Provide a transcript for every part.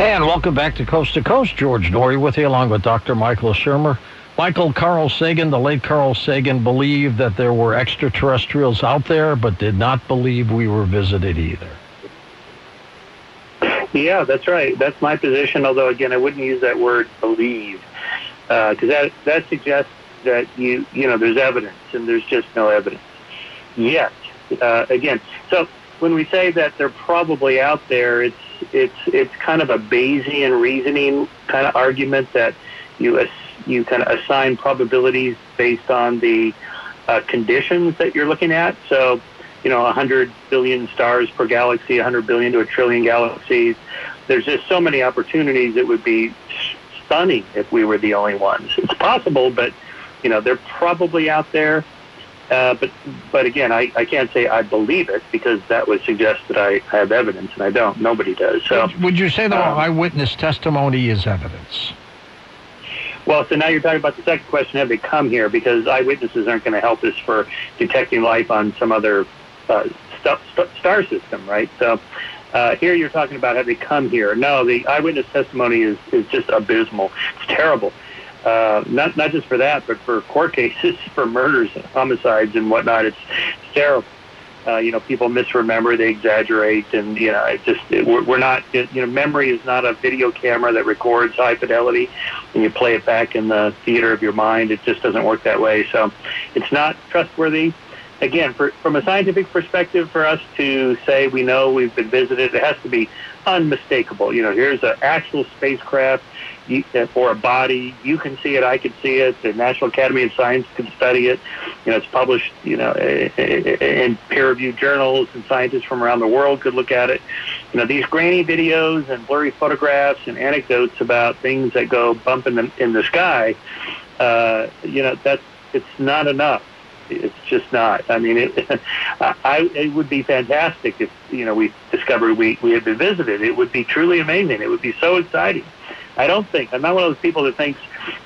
And welcome back to Coast to Coast. George Noory with you, along with Dr. Michael Shermer. Michael Carl Sagan, the late Carl Sagan, believed that there were extraterrestrials out there, but did not believe we were visited either. Yeah, that's right. That's my position. Although, again, I wouldn't use that word "believe" because uh, that that suggests that you you know there's evidence, and there's just no evidence yet. Uh, again, so when we say that they're probably out there, it's it's it's kind of a Bayesian reasoning kind of argument that you you kind of assign probabilities based on the uh, conditions that you're looking at. So, you know, 100 billion stars per galaxy, 100 billion to a trillion galaxies. There's just so many opportunities. It would be stunning if we were the only ones. It's possible, but you know, they're probably out there. Uh, but but again, I, I can't say I believe it because that would suggest that I have evidence, and I don't. Nobody does. So would you say that um, eyewitness testimony is evidence? Well, so now you're talking about the second question: Have they come here? Because eyewitnesses aren't going to help us for detecting life on some other uh, st- st- star system, right? So. Uh, here you're talking about have they come here? No, the eyewitness testimony is, is just abysmal. It's terrible uh, not not just for that, but for court cases, for murders, and homicides, and whatnot. It's, it's terrible. Uh, you know, people misremember, they exaggerate, and you know, it just it, we're, we're not. It, you know, memory is not a video camera that records high fidelity, and you play it back in the theater of your mind. It just doesn't work that way. So, it's not trustworthy. Again, for, from a scientific perspective, for us to say we know we've been visited, it has to be unmistakable. You know, here's an actual spacecraft Uh, for a body. You can see it. I can see it. The National Academy of Science can study it. You know, it's published. You know, eh, eh, eh, in peer-reviewed journals, and scientists from around the world could look at it. You know, these grainy videos and blurry photographs and anecdotes about things that go bump in the in the sky. Uh, you know, that's it's not enough. It's just not. I mean, it, I, it would be fantastic if you know we discovered we we had been visited. It would be truly amazing. It would be so exciting. I don't think I'm not one of those people that thinks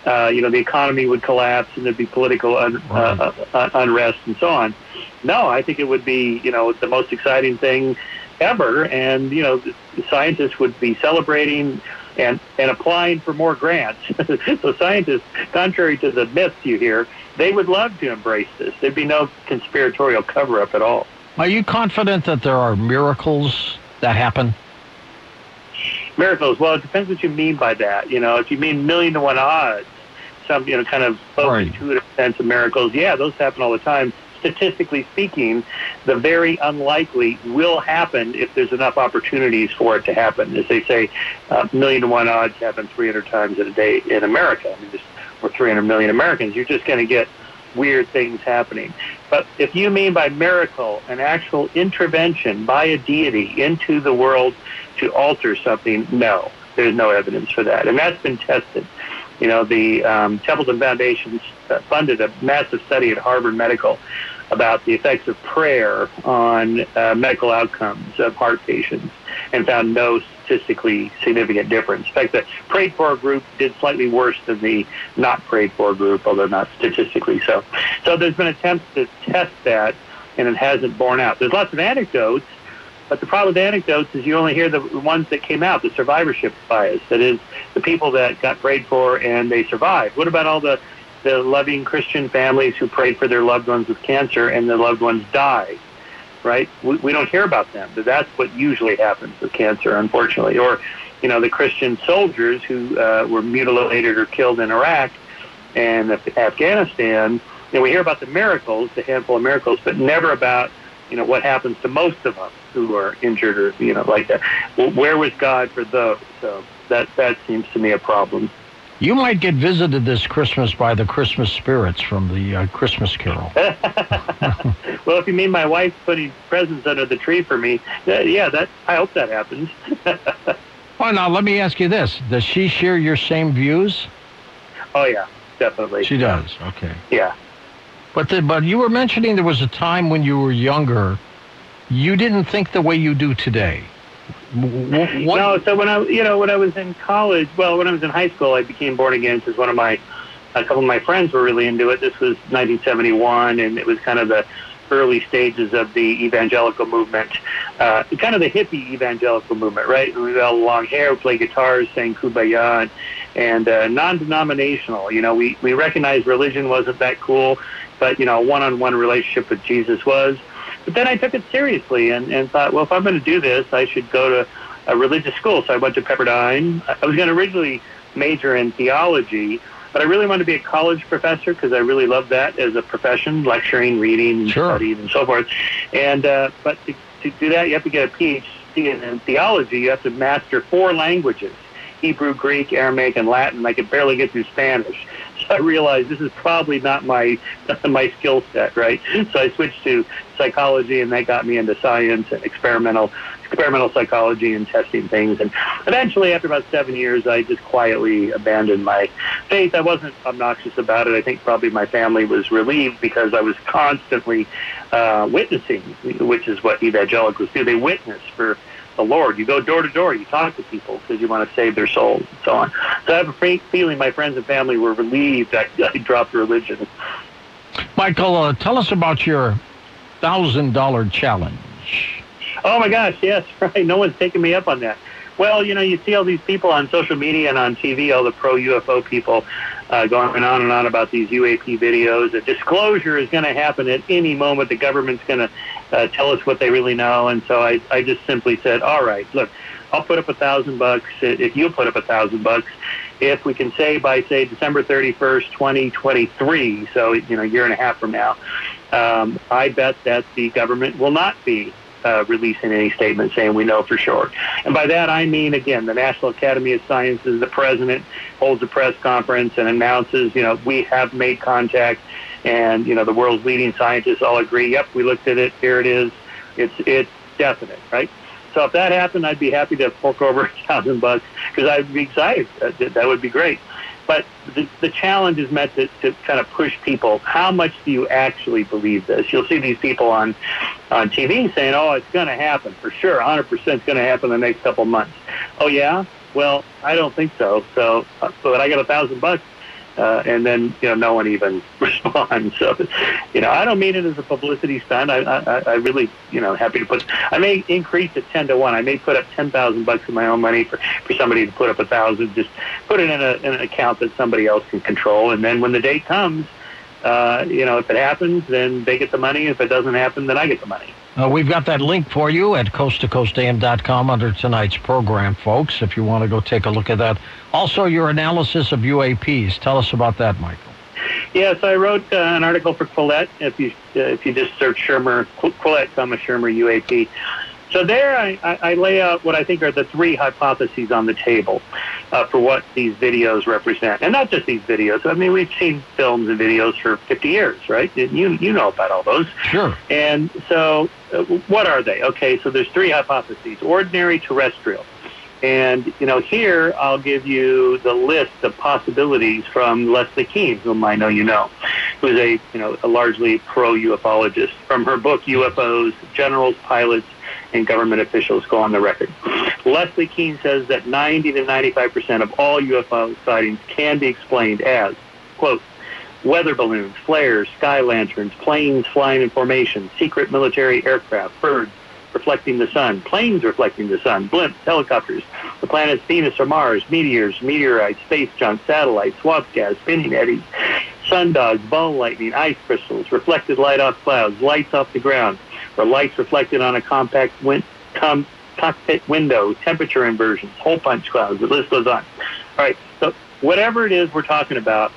uh, you know the economy would collapse and there'd be political un, uh, right. uh, uh, unrest and so on. No, I think it would be you know the most exciting thing ever, and you know the scientists would be celebrating and and applying for more grants. so scientists, contrary to the myths you hear, they would love to embrace this. There'd be no conspiratorial cover up at all. Are you confident that there are miracles that happen? Miracles. Well, it depends what you mean by that. You know, if you mean million to one odds, some you know kind of right. intuitive sense of miracles, yeah, those happen all the time. Statistically speaking, the very unlikely will happen if there's enough opportunities for it to happen. As they say, uh, million to one odds happen 300 times in a day in America. I mean, just we're 300 million Americans. You're just going to get weird things happening. But if you mean by miracle an actual intervention by a deity into the world to alter something, no, there's no evidence for that. And that's been tested. You know, the um, Templeton Foundation funded a massive study at Harvard Medical about the effects of prayer on uh, medical outcomes of heart patients and found no statistically significant difference. In fact, the prayed for group did slightly worse than the not prayed for group, although not statistically so. So there's been attempts to test that, and it hasn't borne out. There's lots of anecdotes, but the problem with anecdotes is you only hear the ones that came out, the survivorship bias. That is, the people that got prayed for and they survived. What about all the the loving Christian families who prayed for their loved ones with cancer and their loved ones died? right? We, we don't hear about them. But that's what usually happens with cancer, unfortunately. Or, you know, the Christian soldiers who uh, were mutilated or killed in Iraq and Afghanistan. And we hear about the miracles, the handful of miracles, but never about, you know, what happens to most of them who are injured or, you know, like that. Well, where was God for those? So that, that seems to me a problem. You might get visited this Christmas by the Christmas spirits from the uh, Christmas Carol. well, if you mean my wife putting presents under the tree for me, uh, yeah, that I hope that happens. oh, now let me ask you this: Does she share your same views? Oh yeah, definitely. She does. Okay. Yeah. But the, but you were mentioning there was a time when you were younger, you didn't think the way you do today. What? No, so when I, you know, when I was in college, well, when I was in high school, I became born again because one of my, a couple of my friends were really into it. This was 1971, and it was kind of the early stages of the evangelical movement, uh, kind of the hippie evangelical movement, right? We all long hair, play guitars, sang kumbaya, and, and uh, non-denominational. You know, we we recognized religion wasn't that cool, but you know, one-on-one relationship with Jesus was. But then I took it seriously and, and thought, well, if I'm going to do this, I should go to a religious school. So I went to Pepperdine. I was going to originally major in theology, but I really wanted to be a college professor because I really love that as a profession, lecturing, reading, sure. studies, and so forth. And uh, but to, to do that, you have to get a PhD in, in theology. You have to master four languages: Hebrew, Greek, Aramaic, and Latin. I could barely get through Spanish. So I realized this is probably not my my skill set, right? So I switched to psychology, and that got me into science and experimental experimental psychology and testing things. And eventually, after about seven years, I just quietly abandoned my faith. I wasn't obnoxious about it. I think probably my family was relieved because I was constantly uh, witnessing, which is what evangelicals do. They witness for the Lord. You go door to door. You talk to people because you want to save their souls and so on. So I have a feeling my friends and family were relieved that I dropped religion. Michael, uh, tell us about your thousand dollar challenge. Oh my gosh, yes, right. No one's taking me up on that. Well, you know, you see all these people on social media and on TV, all the pro UFO people uh, going on and on about these UAP videos. A disclosure is going to happen at any moment. The government's going to uh, tell us what they really know. And so I, I just simply said, all right, look, I'll put up a thousand bucks if you'll put up a thousand bucks. If we can say by say December 31st, 2023, so you know, a year and a half from now, um, I bet that the government will not be uh, releasing any statement saying we know for sure. And by that I mean, again, the National Academy of Sciences, the president holds a press conference and announces, you know, we have made contact, and you know, the world's leading scientists all agree. Yep, we looked at it. Here it is. It's it's definite, right? So if that happened, I'd be happy to fork over a thousand bucks because I'd be excited. That, that would be great. But the, the challenge is meant to, to kind of push people. How much do you actually believe this? You'll see these people on on TV saying, "Oh, it's going to happen for sure. 100% is going to happen in the next couple months." Oh yeah. Well, I don't think so. So, uh, but I got a thousand bucks uh, and then you know no one even responds. So, you know, I don't mean it as a publicity stunt. I, I, I really, you know, happy to put. I may increase it ten to one. I may put up ten thousand bucks of my own money for for somebody to put up a thousand. Just put it in, a, in an account that somebody else can control, and then when the date comes, uh, you know, if it happens, then they get the money. If it doesn't happen, then I get the money. Uh, we've got that link for you at coasttocoastam.com under tonight's program, folks, if you want to go take a look at that. Also, your analysis of UAPs. Tell us about that, Michael. Yes, I wrote uh, an article for Quillette. If you uh, if you just search Shermer Quillette, Thomas Shermer UAP, so there I, I, lay out what I think are the three hypotheses on the table uh, for what these videos represent. And not just these videos. I mean, we've seen films and videos for 50 years, right? You, you know about all those. Sure. And so uh, what are they? Okay, so there's three hypotheses. Ordinary terrestrial. And, you know, here I'll give you the list of possibilities from Leslie Kean, whom I know you know, who's a, you know, a largely pro-ufologist. From her book, UFOs, Generals, Pilots, and government officials go on the record. Leslie Kean says that 90 to 95 percent of all UFO sightings can be explained as, quote, weather balloons, flares, sky lanterns, planes flying in formation, secret military aircraft, birds reflecting the sun, planes reflecting the sun, blimps, helicopters, the planets Venus or Mars, meteors, meteorites, space junk, satellites, swamp gas, spinning eddies, sundogs, ball lightning, ice crystals, reflected light off clouds, lights off the ground, the lights reflected on a compact win- com- cockpit window, temperature inversions, hole punch clouds, the list goes on. All right, so whatever it is we're talking about,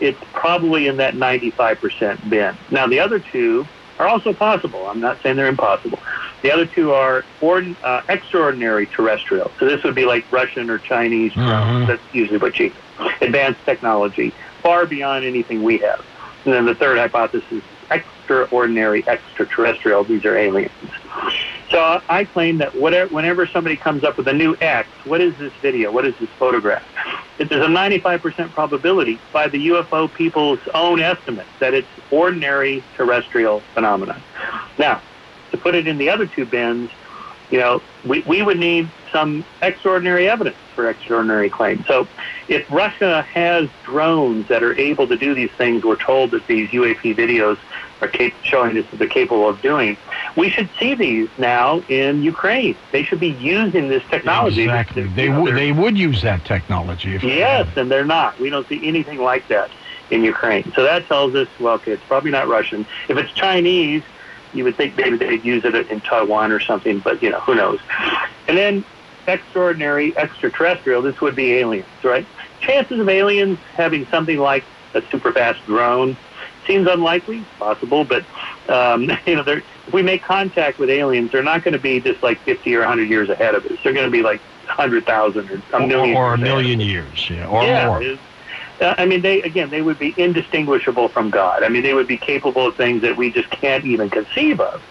it's probably in that 95% bin. Now, the other two are also possible. I'm not saying they're impossible. The other two are ord- uh, extraordinary terrestrial. So this would be like Russian or Chinese drones. Mm-hmm. That's usually what you advanced technology, far beyond anything we have. And then the third hypothesis extraordinary extraterrestrial. These are aliens. So I claim that whatever, whenever somebody comes up with a new X, what is this video? What is this photograph? If there's a 95% probability by the UFO people's own estimates that it's ordinary terrestrial phenomenon. Now, to put it in the other two bins, you know, we, we would need some extraordinary evidence for extraordinary claims. So if Russia has drones that are able to do these things, we're told that these UAP videos are cap- showing us that they're capable of doing. We should see these now in Ukraine. They should be using this technology. Exactly. You They know, would. They would use that technology. If Yes, and they're not. We don't see anything like that in Ukraine. So that tells us, well, okay, it's probably not Russian. If it's Chinese, you would think maybe they'd use it in Taiwan or something, but you know, who knows? And then extraordinary extraterrestrial, this would be aliens, right? Chances of aliens having something like a super fast drone seems unlikely, possible, but um, you know, they're, if we make contact with aliens, they're not going to be just like 50 or 100 years ahead of us. They're going to be like 100,000 or a million. or a years million years, yeah, or yeah, more. uh, I mean, they again, they would be indistinguishable from God. I mean, they would be capable of things that we just can't even conceive of,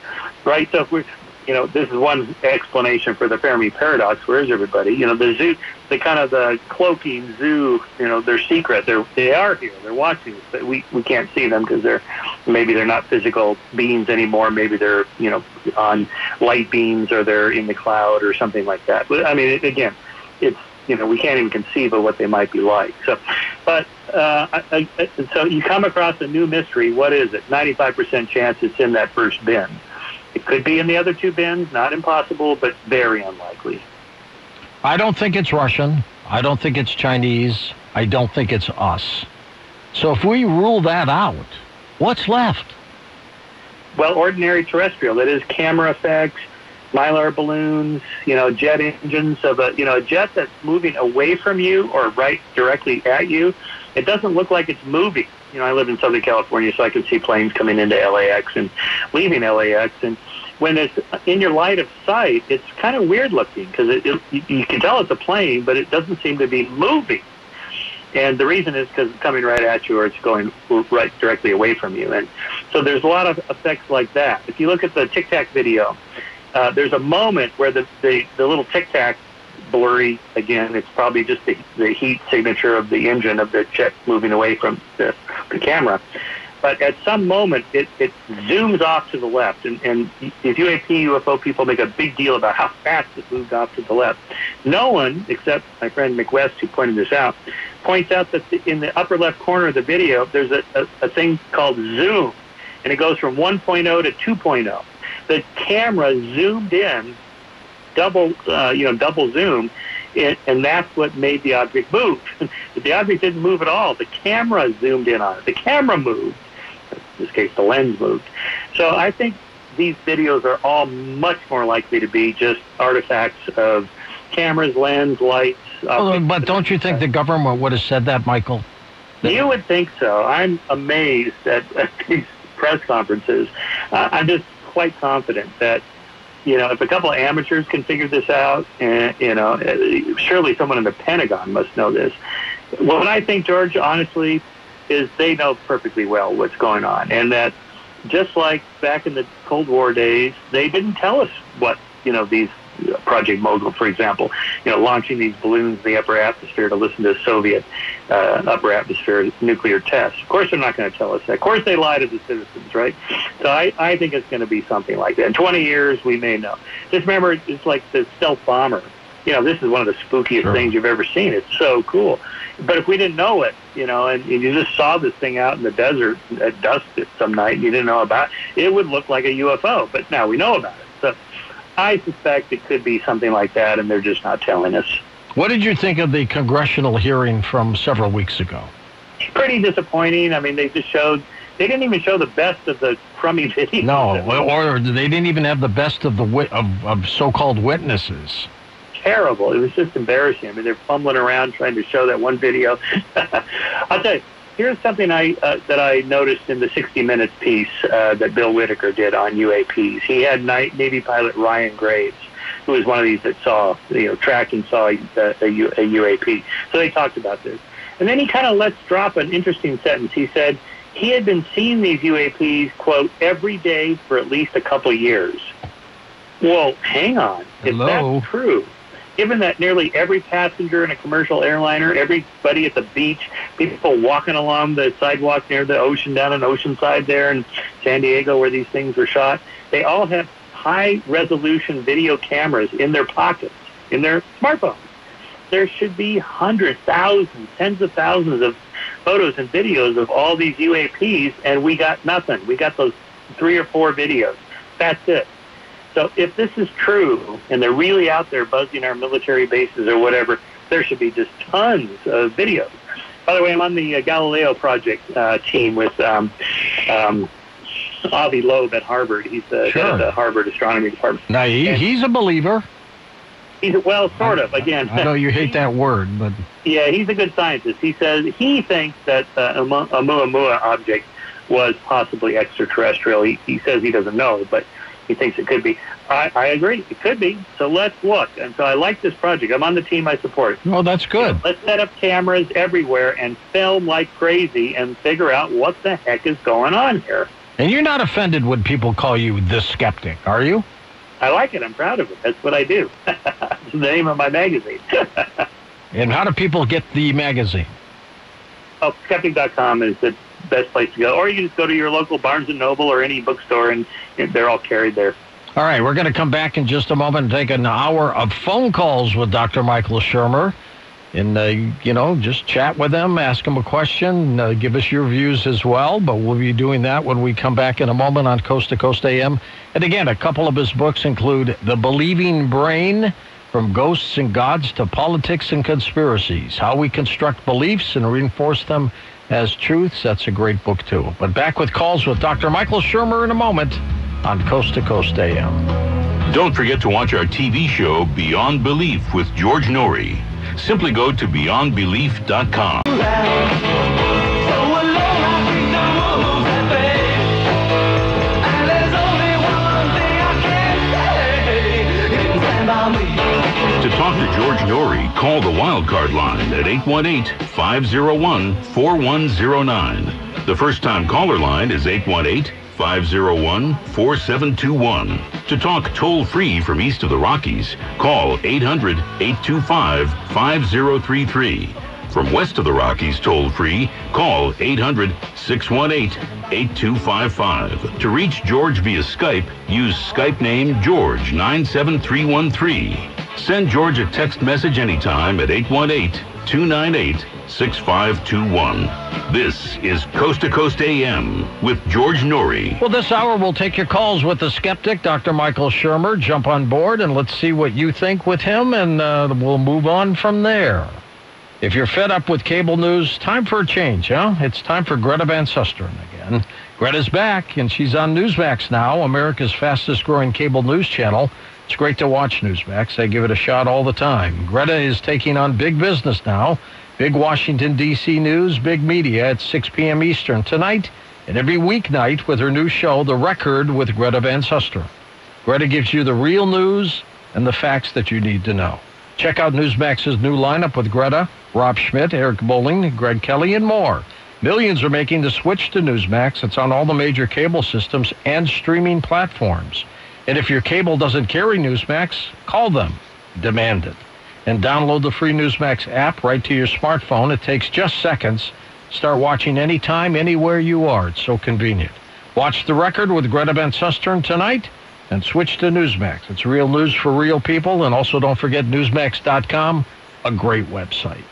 right? So if we're, you know, this is one explanation for the Fermi paradox. Where is everybody? You know, the zoo, the kind of the cloaking zoo. You know, they're secret. They're they are here. They're watching us, but we we can't see them because they're maybe they're not physical beings anymore. Maybe they're you know on light beams or they're in the cloud or something like that. But I mean, it, again, it's you know we can't even conceive of what they might be like. So, but uh, I, I, so you come across a new mystery. What is it? Ninety-five percent chance it's in that first bin. It could be in the other two bins. Not impossible, but very unlikely. I don't think it's Russian. I don't think it's Chinese. I don't think it's us. So if we rule that out, what's left? Well, ordinary terrestrial. That is camera effects, mylar balloons, you know, jet engines of a you know a jet that's moving away from you or right directly at you. It doesn't look like it's moving. You know, I live in Southern California, so I can see planes coming into LAX and leaving LAX, and when it's in your line of sight, it's kind of weird looking because it, it, you- can tell it's a plane, but it doesn't seem to be moving. And the reason is because it's coming right at you or it's going right directly away from you. And so there's a lot of effects like that. If you look at the Tic Tac video, uh, there's a moment where the, the, the little Tic Tac blurry again. It's probably just the, the heat signature of the engine of the jet moving away from the, the camera. But at some moment, it, it zooms off to the left. And, and these UAP, UFO people make a big deal about how fast it moved off to the left. No one, except my friend Mick West, who pointed this out, points out that the, in the upper left corner of the video, there's a, a, a thing called zoom. And it goes from 1.0 to 2.0. The camera zoomed in double, uh, you know, double zoom, it, and that's what made the object move. but the object didn't move at all. The camera zoomed in on it. The camera moved. In this case, the lens moved. So I think these videos are all much more likely to be just artifacts of cameras, lens, lights. Oh, but don't you think the government would have said that, Michael? You would think so. I'm amazed at, at these press conferences. Uh, I'm just quite confident that, you know, if a couple of amateurs can figure this out, and you know, uh, surely someone in the Pentagon must know this. What I think, George, honestly, is they know perfectly well what's going on, and that just like back in the Cold War days, they didn't tell us what you know these Project Mogul, for example, you know, launching these balloons in the upper atmosphere to listen to Soviet uh, upper atmosphere nuclear tests. Of course, they're not going to tell us that. Of course, they lie to the citizens, right? So I, I think it's going to be something like that. In 20 years, we may know. Just remember, it's like the stealth bomber. You know, this is one of the spookiest Sure. things you've ever seen. It's so cool. But if we didn't know it, you know, and, and you just saw this thing out in the desert at dusk some night and you didn't know about it, it would look like a UFO. But now we know about it. So I suspect it could be something like that, and they're just not telling us. What did you think of the congressional hearing from several weeks ago? Pretty disappointing. I mean, they just showed. They didn't even show the best of the crummy videos. No, or they didn't even have the best of the wit- of, of so-called witnesses. terrible. It was just embarrassing. I mean, they're fumbling around trying to show that one video. I'll tell you. Here's something I uh, that I noticed in the 60 Minutes piece uh, that Bill Whitaker did on UAPs. He had Navy pilot Ryan Graves, who was one of these that saw, you know, tracked and saw a, a, U- a UAP. So they talked about this, and then he kind of lets drop an interesting sentence. He said he had been seeing these UAPs quote every day for at least a couple years. Well, hang on. If Hello? that's true, given that nearly every passenger in a commercial airliner, everybody at the beach, people walking along the sidewalk near the ocean down in Oceanside there in San Diego where these things were shot, they all have high resolution video cameras in their pockets, in their smartphones. there should be hundreds, thousands, tens of thousands of photos and videos of all these UAPs, and we got nothing. We got those three or four videos. That's it. So if this is true, and they're really out there buzzing our military bases or whatever, there should be just tons of videos. By the way, I'm on the uh, Galileo project uh, team with um, um, Avi Loeb at Harvard. He's the Sure. head of the Harvard Astronomy Department. Now, he, And- he's a believer. He's well, sort of. Again, I know you hate that word, but Yeah, he's a good scientist. He says he thinks that uh, a Mu- Muamua object was possibly extraterrestrial. He, he says he doesn't know, but he thinks it could be. I, I agree, it could be. So let's look. And so I like this project. I'm on the team I support. oh, that's good. Let's set up cameras everywhere and film like crazy and figure out what the heck is going on here. And you're not offended when people call you the skeptic, are you? I like it. I'm proud of it. That's what I do. it's the name of my magazine. And how do people get the magazine? oh, skeptic.com is the best place to go. Or you can just go to your local Barnes & Noble or any bookstore, and they're all carried there. All right, we're going to come back in just a moment and take an hour of phone calls with Dr. Michael Shermer. And, uh, you know, just chat with him, ask him a question, uh, give us your views as well. But we'll be doing that when we come back in a moment on Coast to Coast AM. And again, a couple of his books include The Believing Brain From Ghosts and Gods to Politics and Conspiracies How We Construct Beliefs and Reinforce Them as Truths. That's a great book, too. But back with calls with Dr. Michael Shermer in a moment on Coast to Coast AM. Don't forget to watch our TV show Beyond Belief with George Noory. Simply go to beyondbelief.com. To George Noory, call the wildcard line at 818-501-4109. The first time caller line is 818-501-4721. To talk toll free from east of the Rockies, call 800-825-5033. From west of the Rockies toll free, call 800-618-8255. To reach George via Skype, use Skype name George97313. Send George a text message anytime at 818-298-6521. This is Coast to Coast AM with George Noory. Well, this hour we'll take your calls with the skeptic, Dr. Michael Shermer. Jump on board and let's see what you think with him, and uh, we'll move on from there. If you're fed up with cable news, time for a change, huh? It's time for Greta Van Susteren again. Greta's back, and she's on Newsmax now, America's fastest growing cable news channel. It's great to watch Newsmax. I give it a shot all the time. Greta is taking on big business now. Big Washington, D.C. news, big media at 6 p.m. Eastern tonight, and every weeknight with her new show, The Record with Greta Van Susteren. Greta gives you the real news and the facts that you need to know. Check out Newsmax's new lineup with Greta, Rob Schmitt, Eric Bolling, Greg Kelly, and more. Millions are making the switch to Newsmax. It's on all the major cable systems and streaming platforms. And if your cable doesn't carry Newsmax, call them. Demand it. And download the free Newsmax app right to your smartphone. It takes just seconds. Start watching anytime, anywhere you are. It's so convenient. Watch the record with Greta Van Susteren tonight and switch to Newsmax. It's real news for real people. And also don't forget Newsmax.com, a great website.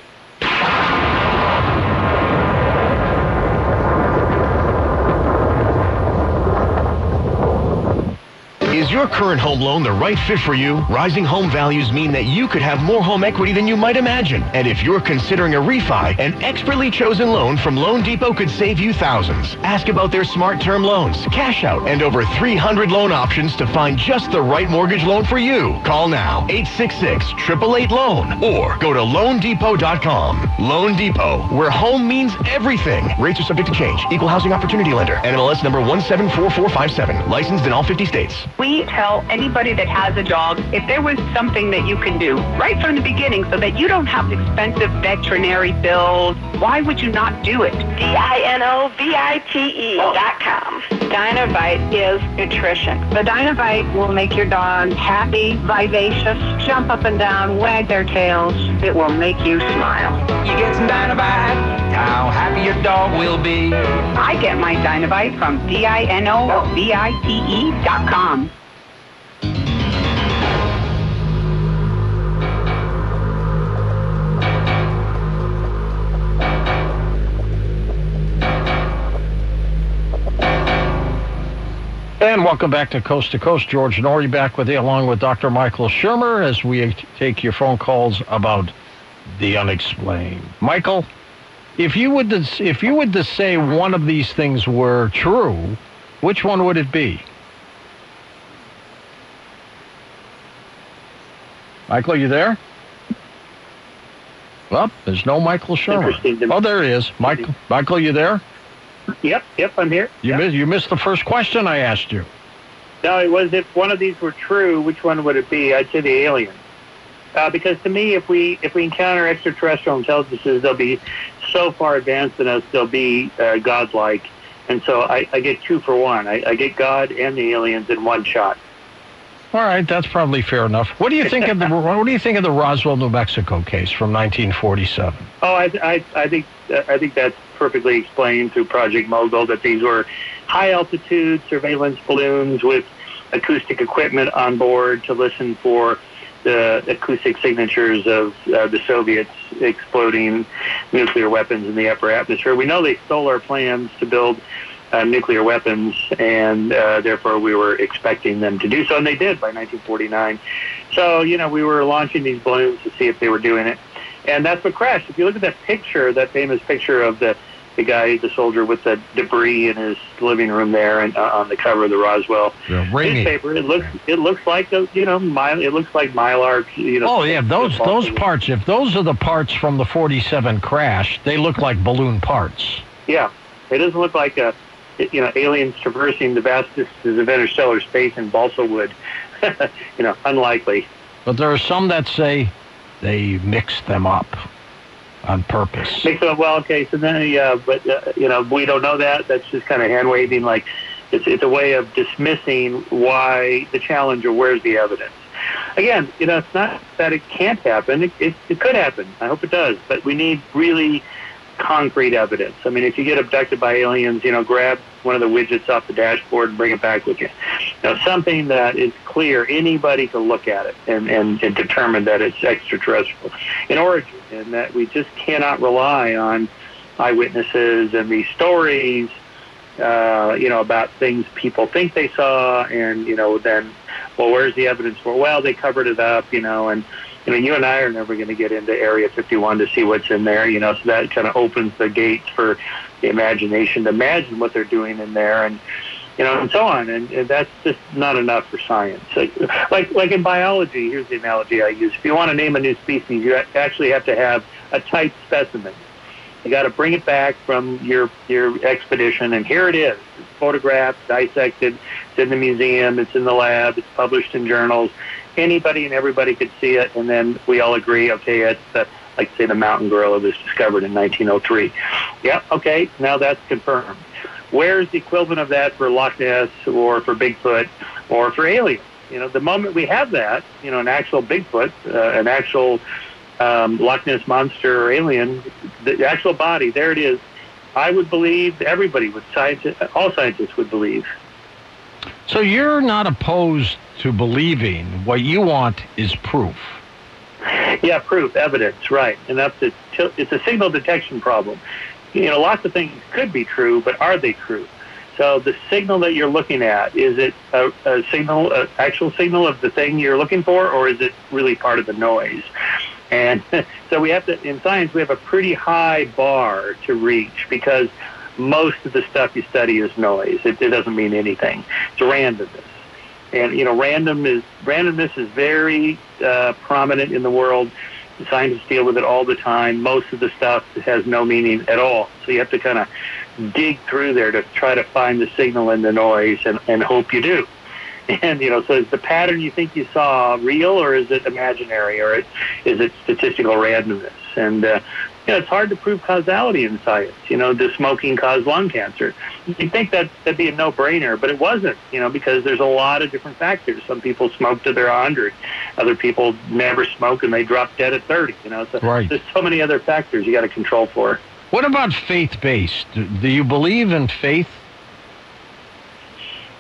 Is your current home loan the right fit for you? Rising home values mean that you could have more home equity than you might imagine. And if you're considering a refi, an expertly chosen loan from Loan Depot could save you thousands. Ask about their smart term loans, cash out, and over 300 loan options to find just the right mortgage loan for you. Call now 866-888-LOAN or go to loandepot.com. Loan Depot, where home means everything. Rates are subject to change. Equal housing opportunity lender. NMLS number 174457. Licensed in all 50 states. we tell anybody that has a dog if there was something that you can do right from the beginning so that you don't have expensive veterinary bills, why would you not do it? D-I-N-O-V-I-T-E dot com. Dinovite is nutrition. The Dinovite will make your dog happy, vivacious, jump up and down, wag their tails. It will make you smile. You get some Dinovite, how happy your dog will be. I get my Dinovite from D-I-N-O-V-I-T-E dot com. And welcome back to Coast to Coast. George Noory back with you, along with Dr. Michael Shermer, as we take your phone calls about the unexplained. Michael, if you would if you would to say one of these things were true, which one would it be? Michael, are you there? Well, there's no Michael Shermer. Oh, there he is. Michael, Michael, you there? Yep, yep, I'm here. You Yep. missed you missed the first question I asked you. No, it was if one of these were true, which one would it be? I'd say the alien. Uh, because to me, if we if we encounter extraterrestrial intelligences, they'll be so far advanced than us, they'll be uh, godlike. And so I, I get two for one. I, I get God and the aliens in one shot. All right, that's probably fair enough. What do you think of the What do you think of the Roswell, New Mexico case from 1947? Oh, I, I, I think I think that's perfectly explained through Project Mogul that these were high altitude surveillance balloons with acoustic equipment on board to listen for the acoustic signatures of uh, the Soviets exploding nuclear weapons in the upper atmosphere. We know they stole our plans to build uh, nuclear weapons, and uh, therefore we were expecting them to do so, and they did by 1949. So, you know, we were launching these balloons to see if they were doing it and that's what crashed. If you look at that picture, that famous picture of the the guy, the soldier with the debris in his living room there, and uh, on the cover of the Roswell newspaper, it looks it looks like a you know myl, it looks like mylar. You know. Oh yeah, those those parts. If those are the parts from the 47 crash, they look like balloon parts. Yeah, it doesn't look like a you know aliens traversing the vast distances of interstellar space in balsa wood. you know, unlikely. But there are some that say they mixed them up on purpose. It well, okay. So then, yeah, but uh, you know, we don't know that. That's just kind of hand waving. Like it's it's a way of dismissing why the challenge or where's the evidence. Again, you know, it's not that it can't happen. It, it, it could happen. I hope it does. But we need really concrete evidence. I mean, if you get abducted by aliens, you know, grab one of the widgets off the dashboard and bring it back with you. Know, something that is clear. Anybody can look at it and, and, and determine that it's extraterrestrial in origin and that we just cannot rely on eyewitnesses and these stories, uh, you know, about things people think they saw and, you know, then, well, where's the evidence for? Well, they covered it up, you know, and, I mean, you and I are never going to get into Area 51 to see what's in there, you know, so that kind of opens the gates for the imagination to imagine what they're doing in there and, you know, and so on. And, and that's just not enough for science. Like, like, like in biology, here's the analogy I use. If you want to name a new species, you actually have to have a type specimen. You got to bring it back from your your expedition, and here it is. It's photographed, dissected. It's in the museum. It's in the lab. It's published in journals. Anybody and everybody could see it, and then we all agree. Okay, it's the like say the mountain gorilla was discovered in 1903. Yeah, okay, now that's confirmed. Where's the equivalent of that for Loch Ness or for Bigfoot or for aliens? You know, the moment we have that, you know, an actual Bigfoot, uh, an actual um, Loch Ness monster or alien, the actual body, there it is. I would believe everybody would, scientists, all scientists would believe. So you're not opposed to believing. What you want is proof. Yeah, proof, evidence, right. And that's a, it's a signal detection problem. You know, lots of things could be true, but are they true? So the signal that you're looking at, is it a, a signal, an actual signal of the thing you're looking for, or is it really part of the noise? And so we have to, in science, we have a pretty high bar to reach because most of the stuff you study is noise. It, it doesn't mean anything. It's randomness. And, you know, random is, randomness is very uh, prominent in the world. Scientists deal with it all the time. Most of the stuff has no meaning at all. So you have to kind of dig through there to try to find the signal in the noise and, and hope you do. And you know, so is the pattern you think you saw real, or is it imaginary, or is it statistical randomness? And uh, you know, it's hard to prove causality in science. You know, does smoking cause lung cancer? You'd think that that'd be a no-brainer, but it wasn't. You know, because there's a lot of different factors. Some people smoke to their 100, other people never smoke and they drop dead at 30. You know, so Right. there's so many other factors you got to control for. What about faith-based? Do, do you believe in faith?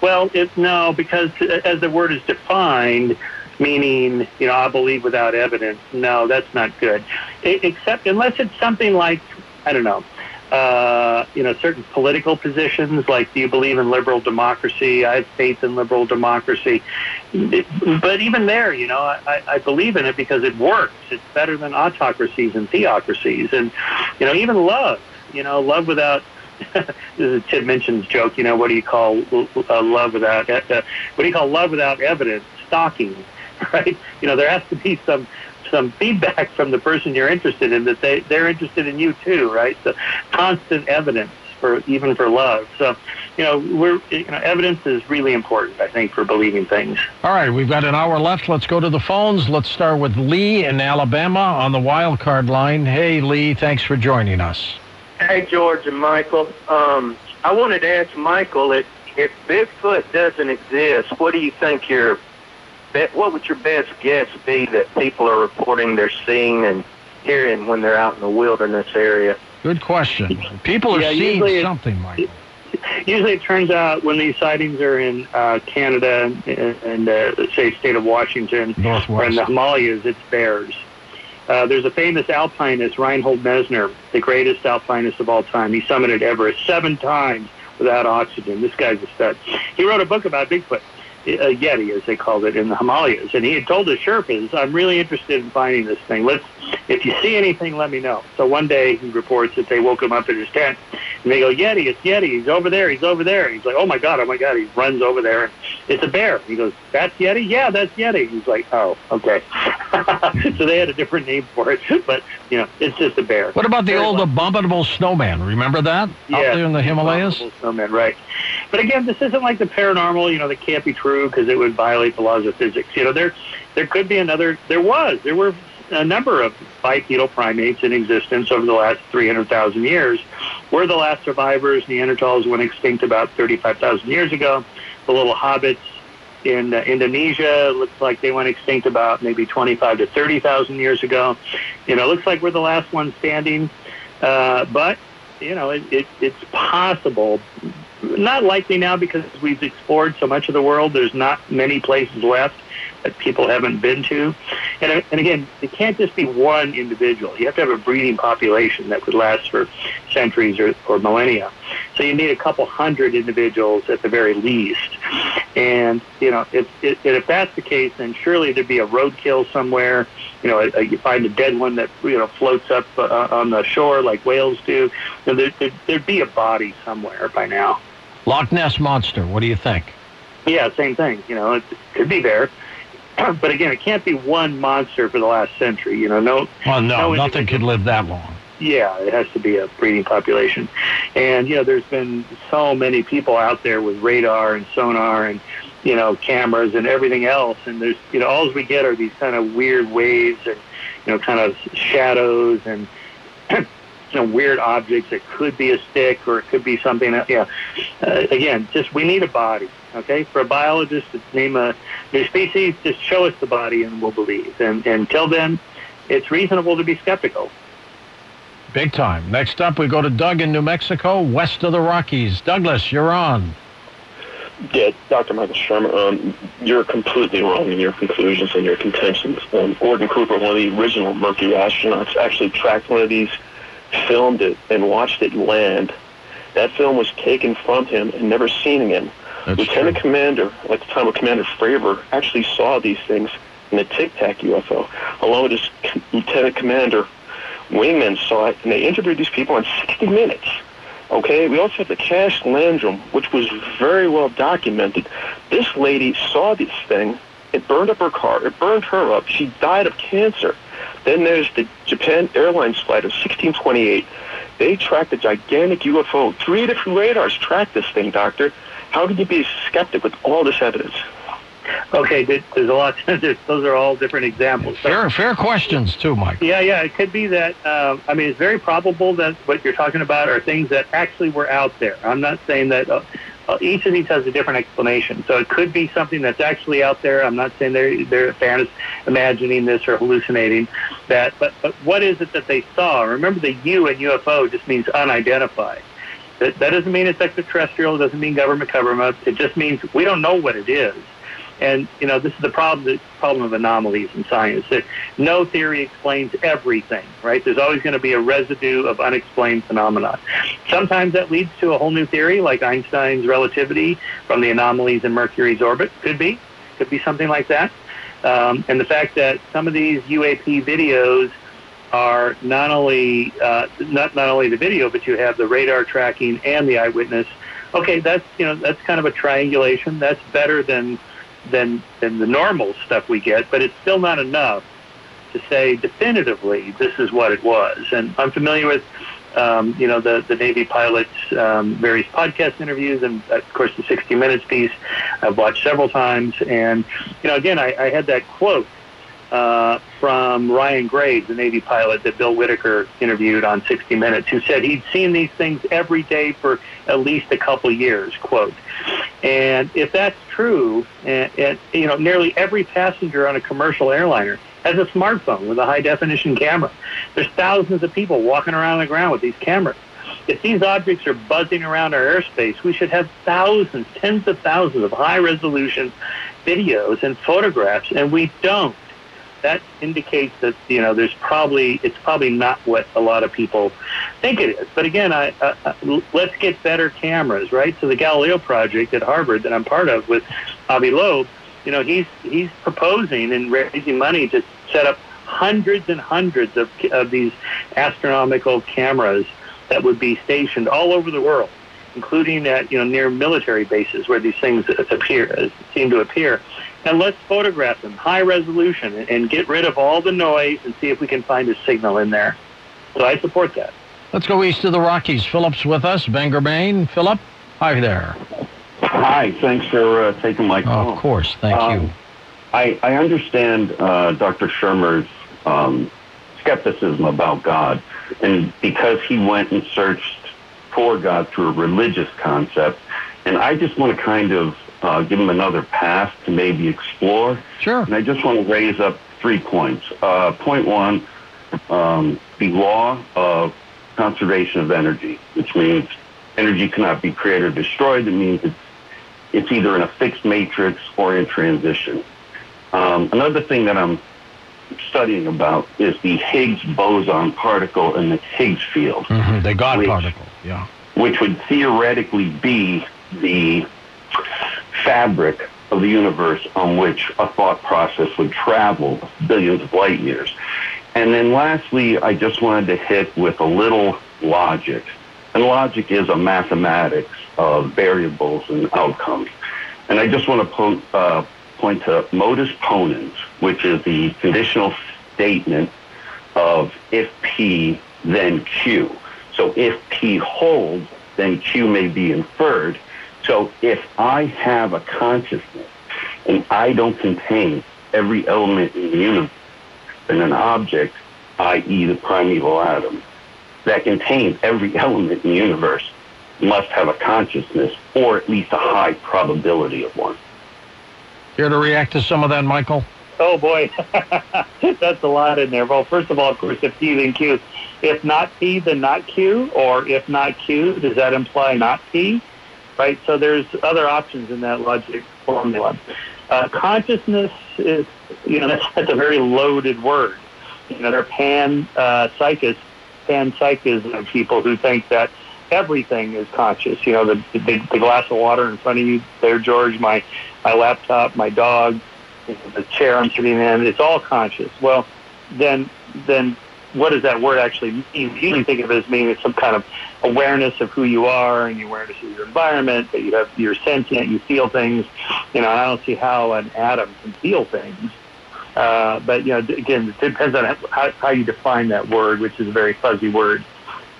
Well, it, no, because uh, as the word is defined, meaning, you know, I believe without evidence, no, that's not good. E- except unless it's something like, I don't know, uh, you know, certain political positions, like do you believe in liberal democracy? I have faith in liberal democracy. But even there, you know, I, I believe in it because it works. It's better than autocracies and theocracies. And, you know, even love, you know, love without this is Tim Minchin's joke. You know, what do you call uh, love without uh, what do you call love without evidence? Stalking, right? You know, there has to be some some feedback from the person you're interested in that they they're interested in you too, right? So constant evidence for even for love. So, you know, we're you know, evidence is really important, I think, for believing things. All right, we've got an hour left. Let's go to the phones. Let's start with Lee in Alabama on the wild card line. Hey, Lee, thanks for joining us. Hey, George and Michael. Um, I wanted to ask Michael if if Bigfoot doesn't exist, what do you think your what would your best guess be that people are reporting they're seeing and hearing when they're out in the wilderness area? Good question. People are Yeah, seeing something, Michael. Usually, it turns out when these sightings are in uh, Canada and, and uh, say state of Washington or in Northwest. the Himalayas, it's bears. Uh, there's a famous alpinist, Reinhold Messner, the greatest alpinist of all time. He summited Everest seven times without oxygen. This guy's a stud. He wrote a book about Bigfoot, a Yeti, as they called it, in the Himalayas. And he had told the Sherpas, I'm really interested in finding this thing. Let's, if you see anything, let me know. So one day he reports that they woke him up in his tent and they go, Yeti, it's Yeti. He's over there. He's over there. He's like, oh my God, oh my God. He runs over there. And it's a bear. He goes, that's Yeti? Yeah, that's Yeti. He's like, oh, okay. so they had a different name for it. But, you know, it's just a bear. What about the Very old abominable snowman? Remember that? Out there in the Himalayas? Abominable Snowman, right. But again, this isn't like the paranormal, you know, that can't be true because it would violate the laws of physics. You know, there there could be another, there was, there were a number of bipedal primates in existence over the last 300,000 years. We're the last survivors. Neanderthals went extinct about 35,000 years ago. The little hobbits in uh, Indonesia looks like they went extinct about maybe 25 to 30,000 years ago. You know, it looks like we're the last one standing. Uh, but, you know, it, it, it's possible. Not likely now because we've explored so much of the world. There's not many places left that people haven't been to. And, uh, and again, it can't just be one individual. You have to have a breeding population that could last for centuries or, or millennia. So you need a couple hundred individuals at the very least. And, you know, if, if, if that's the case, then surely there'd be a roadkill somewhere. You know, a, you find a dead one that, you know, floats up uh, uh, on the shore like whales do. You know, there, there, there'd be a body somewhere by now. Loch Ness Monster, what do you think? Yeah, same thing. You know, it could be there. But again, it can't be one monster for the last century. You know, no, Well, no, No nothing could live that long. yeah, it has to be a breeding population. And, you know, there's been so many people out there with radar and sonar and, you know, cameras and everything else. And there's, you know, all we get are these kind of weird waves and, you know, kind of shadows and, you know, weird objects. It could be a stick or it could be something else. Yeah. Uh, again, just we need a body. Okay, for a biologist to name a new species, just show us the body and we'll believe. And, and until then, it's reasonable to be skeptical. Big time. Next up, we go to Doug in New Mexico, west of the Rockies. Douglas, you're on. Yeah, Dr. Michael Sherman, um, you're completely wrong in your conclusions and your contentions. Um, Gordon Cooper, one of the original Mercury astronauts, actually tracked one of these, filmed it, and watched it land. That film was taken from him and never seen again. That's Lieutenant true. Commander, at the time of Commander Fravor, actually saw these things in a Tic Tac UFO, along with his Lieutenant Commander. Wingmen saw it, and they interviewed these people in 60 minutes. Okay, we also have the Cash Landrum, which was very well documented. This lady saw this thing. It burned up her car. It burned her up. She died of cancer. Then there's the Japan Airlines flight of 1628. They tracked a gigantic UFO. Three different radars tracked this thing, Doctor. How can you be a skeptic with all this evidence? Okay, there's a lot. there's- Those are all different examples. So- Fair, fair questions, too, Mike. Yeah, yeah, it could be that. Uh, I mean, it's very probable that what you're talking about are things that actually were out there. I'm not saying that uh, uh, Uh, each of these has a different explanation. So it could be something that's actually out there. I'm not saying they're they're fantas- imagining this or hallucinating that. But but what is it that they saw? Remember, the U in UFO just means unidentified. That, that doesn't mean it's extraterrestrial. It doesn't mean government cover-up. It just means we don't know what it is. And you know, this is the problem the problem of anomalies in science that no theory explains everything, right? There's always going to be a residue of unexplained phenomena. Sometimes that leads to a whole new theory, like Einstein's relativity from the anomalies in Mercury's orbit. Could be, could be something like that. Um, and the fact that some of these UAP videos are not only uh, not not only the video, but you have the radar tracking and the eyewitness. Okay, that's you know that's kind of a triangulation. That's better than than than the normal stuff we get, but it's still not enough to say definitively this is what it was. And I'm familiar with um, you know the the Navy pilots' um, various podcast interviews, and of course the 60 Minutes piece I've watched several times. And you know, again, I, I had that quote uh, from Ryan Graves, the Navy pilot that Bill Whitaker interviewed on 60 Minutes, who said he'd seen these things every day for at least a couple years, quote. And if that's true, and, and, you know, nearly every passenger on a commercial airliner has a smartphone with a high definition camera. There's thousands of people walking around the ground with these cameras. If these objects are buzzing around our airspace, we should have thousands, tens of thousands of high resolution videos and photographs, and we don't that indicates that you know there's probably it's probably not what a lot of people think it is. But again, I, uh, let's get better cameras, right? So the Galileo project at Harvard that I'm part of with Avi Loeb, you know, he's he's proposing and raising money to set up hundreds and hundreds of of these astronomical cameras that would be stationed all over the world, including at you know near military bases where these things appear seem to appear and let's photograph them high resolution and, and get rid of all the noise and see if we can find a signal in there. So I support that. Let's go east of the Rockies. Phillips with us, Bangor, Maine. Philip, hi there. Hi, thanks for uh, taking my call. Oh, of course, thank um, you. I, I understand uh, Dr. Shermer's um, skepticism about God, and because he went and searched for God through a religious concept, and I just want to kind of uh, give them another path to maybe explore. Sure. And I just want to raise up three points. Uh, point one, um, the law of conservation of energy, which means energy cannot be created or destroyed. It means it's, it's either in a fixed matrix or in transition. Um, another thing that I'm studying about is the Higgs boson particle and the Higgs field. Mm-hmm, the God which, particle, yeah. Which would theoretically be the fabric of the universe on which a thought process would travel billions of light years. And then lastly, I just wanted to hit with a little logic. And logic is a mathematics of variables and outcomes. And I just want to point, uh, point to modus ponens, which is the conditional statement of if P, then Q. So if P holds, then Q may be inferred. So if I have a consciousness and I don't contain every element in the universe, then an object, i.e. the primeval atom, that contains every element in the universe must have a consciousness or at least a high probability of one. Here to react to some of that, Michael? Oh boy, that's a lot in there. Well, first of all, of course, if P then Q. If not P, then not Q, or if not Q, does that imply not P? Right? So there's other options in that logic formula. Uh, consciousness is, you know, that's, that's a very loaded word. You know, they're pan uh, psychists, panpsychism people who think that everything is conscious. You know, the, the, the glass of water in front of you there, George, my, my laptop, my dog, you know, the chair I'm sitting in, it's all conscious. Well, then, then what does that word actually mean? You usually think of it as meaning some kind of awareness of who you are and your awareness of your environment, that you have you're sentient, you feel things. You know, I don't see how an atom can feel things. Uh, but you know, again, it depends on how, how you define that word, which is a very fuzzy word.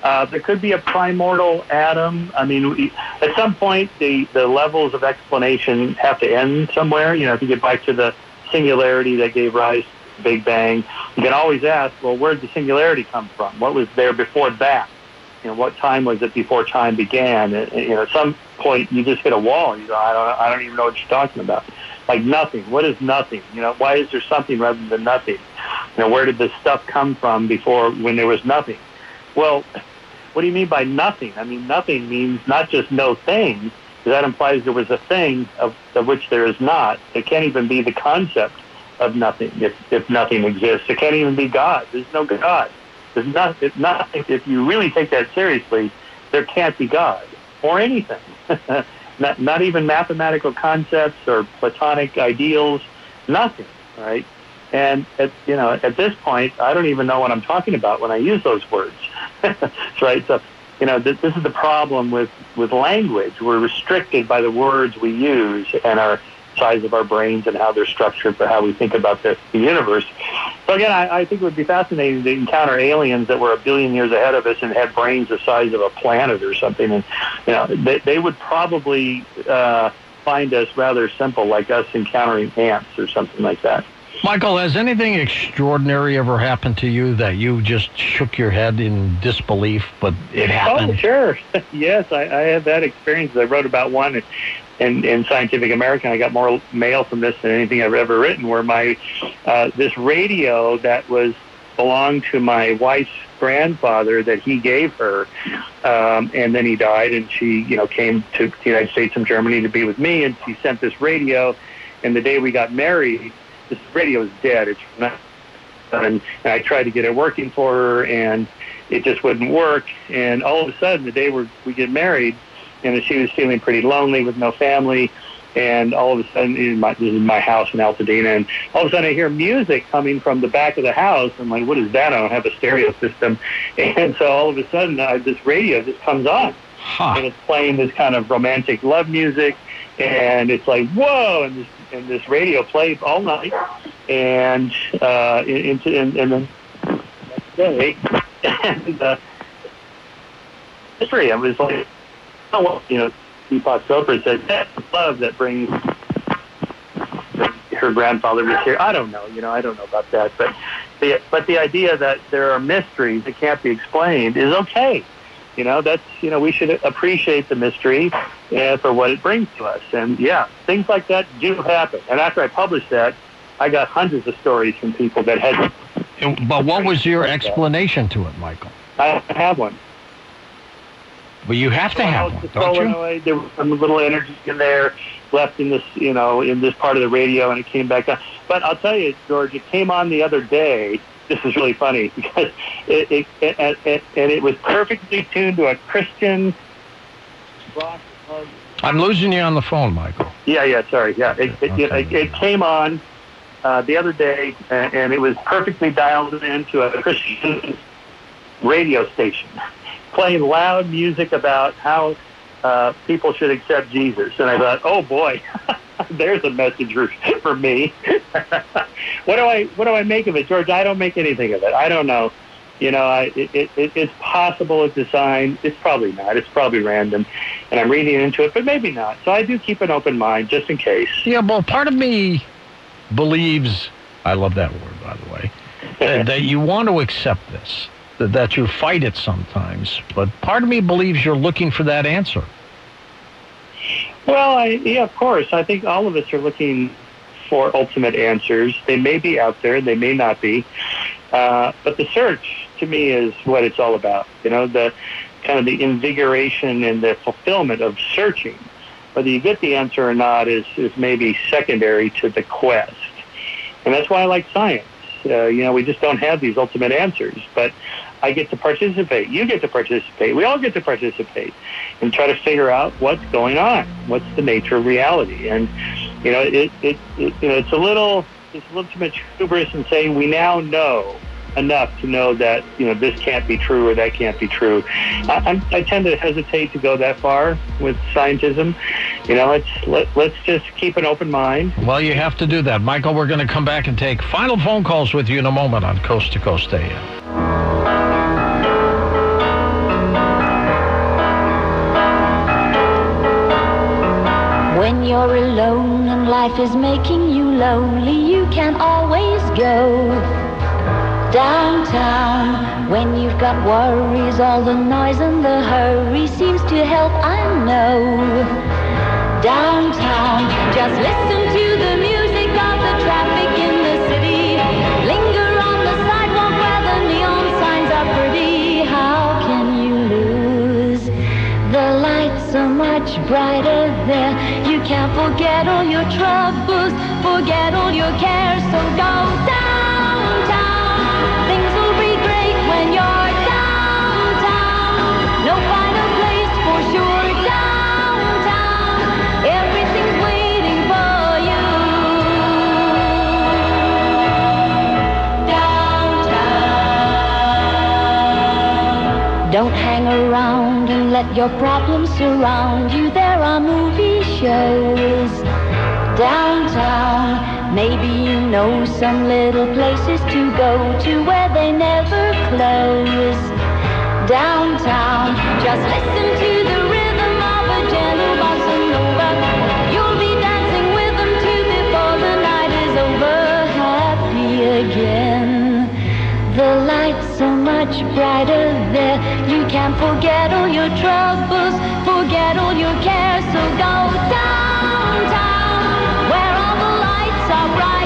Uh, there could be a primordial atom. I mean, we, at some point, the, the levels of explanation have to end somewhere. You know, if you get back to the singularity that gave rise to the Big Bang, you can always ask, well, where did the singularity come from? What was there before that? You know, what time was it before time began? And, you know, at some point you just hit a wall. You go, I don't, I don't even know what you're talking about. Like nothing. What is nothing? You know, why is there something rather than nothing? You know, where did this stuff come from before when there was nothing? Well, what do you mean by nothing? I mean, nothing means not just no thing. that implies there was a thing of, of which there is not. It can't even be the concept of nothing if, if nothing exists. It can't even be God. There's no God. There's not, if nothing. If you really take that seriously, there can't be God or anything. not, not even mathematical concepts or Platonic ideals. Nothing, right? And at, you know, at this point, I don't even know what I'm talking about when I use those words, right? So, you know, this, this is the problem with with language. We're restricted by the words we use and our size of our brains and how they're structured for how we think about the, the universe. So again, I, I think it would be fascinating to encounter aliens that were a billion years ahead of us and had brains the size of a planet or something. And you know, they, they would probably uh, find us rather simple, like us encountering ants or something like that. Michael, has anything extraordinary ever happened to you that you just shook your head in disbelief, but it happened? Oh, sure. yes, I, I had that experience. I wrote about one in, in Scientific American. I got more mail from this than anything I've ever written. Where my uh, this radio that was belonged to my wife's grandfather that he gave her, um, and then he died, and she you know came to the United States from Germany to be with me, and she sent this radio. And the day we got married, this radio is dead. It's not. And, I tried to get it working for her, and it just wouldn't work. And all of a sudden, the day we we get married, and she was feeling pretty lonely with no family. And all of a sudden, in my, this is my house in Altadena, and all of a sudden I hear music coming from the back of the house. I'm like, what is that? I don't have a stereo system. And so all of a sudden, uh, this radio just comes on. Huh. And it's playing this kind of romantic love music. And it's like, whoa! And this, and this radio played all night. And uh, into and, and then next day, and uh, history. I was like, you know, Deepak Chopra said that's the love that brings her grandfather was here. I don't know, you know, I don't know about that, but the but the idea that there are mysteries that can't be explained is okay. You know, that's you know we should appreciate the mystery uh, for what it brings to us, and yeah, things like that do happen. And after I published that, I got hundreds of stories from people that had. But what was your explanation to it, Michael? I have one. Well, you have to have one, don't you? There was some little energy in there left in this, you know, in this part of the radio, and it came back on. But I'll tell you, George, it came on the other day. This is really funny because it, it, it, it and it was perfectly tuned to a Christian rock. I'm losing you on the phone, Michael. Yeah, yeah, sorry. Yeah, it, it, Okay. it, it came on uh, the other day, and, and it was perfectly dialed into a Christian radio station, playing loud music about how uh, people should accept Jesus. And I thought, oh boy, there's a message for, for me. what do I what do I make of it, George? I don't make anything of it. I don't know. You know, I, it, it, it's possible it's a sign. It's probably not. It's probably random, and I'm reading into it, but maybe not. So I do keep an open mind just in case. Yeah, well, part of me believes, I love that word, by the way, that, that you want to accept this, that, that you fight it sometimes. But part of me believes you're looking for that answer. Well, I, yeah, of course. I think all of us are looking for ultimate answers. They may be out there, they may not be. Uh, but the search, to me, is what it's all about. You know, the kind of the invigoration and the fulfillment of searching. Whether you get the answer or not is, is maybe secondary to the quest. And that's why I like science. Uh, you know, we just don't have these ultimate answers, but I get to participate. You get to participate. We all get to participate and try to figure out what's going on. What's the nature of reality? And you know, it, it, it you know, it's a little it's a little too much hubris in saying we now know enough to know that you know this can't be true or that can't be true. I, I'm, I tend to hesitate to go that far with scientism. You know, let's let, let's just keep an open mind. Well, you have to do that. Michael, we're going to come back and take final phone calls with you in a moment on Coast to Coast AM. When you're alone and life is making you lonely, you can always go downtown. When you've got worries, all the noise and the hurry seems to help, I know. Downtown, just listen to the music of the traffic in the city. Linger on the sidewalk where the neon signs are pretty. How can you lose? The lights are much brighter there. Can't forget all your troubles, forget all your cares. So go downtown. Things will be great when you're downtown. No finer place for sure. Downtown. Everything's waiting for you. Downtown. Don't hang around and let your problems surround you. There are movie shows downtown. Maybe you know some little places to go to where they never close. Downtown, just listen to the rhythm of a gentle bossa nova. You'll be dancing with them too before the night is over. Happy again. Much brighter there. You can't forget all your troubles, forget all your cares. So go downtown, where all the lights are bright.